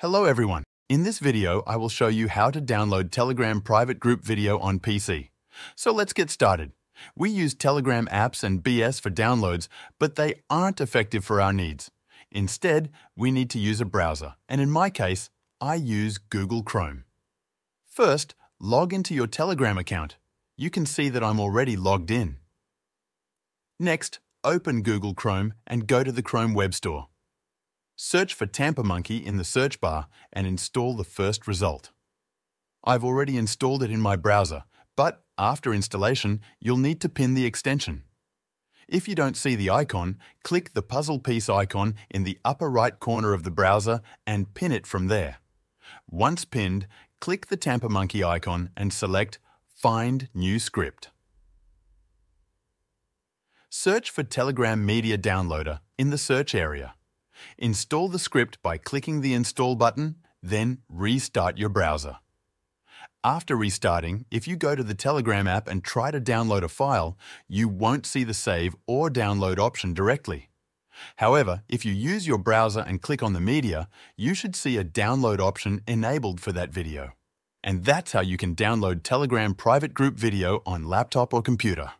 Hello everyone. In this video, I will show you how to download Telegram private group video on PC. So let's get started. We use Telegram apps and BS for downloads, but they aren't effective for our needs. Instead, we need to use a browser, and in my case, I use Google Chrome. First, log into your Telegram account. You can see that I'm already logged in. Next, open Google Chrome and go to the Chrome Web Store. Search for Tampermonkey in the search bar and install the first result. I've already installed it in my browser, but after installation, you'll need to pin the extension. If you don't see the icon, click the puzzle piece icon in the upper right corner of the browser and pin it from there. Once pinned, click the Tampermonkey icon and select Find New Script. Search for Telegram Media Downloader in the search area. Install the script by clicking the Install button, then restart your browser. After restarting, if you go to the Telegram app and try to download a file, you won't see the Save or Download option directly. However, if you use your browser and click on the media, you should see a download option enabled for that video. And that's how you can download Telegram private group video on laptop or computer.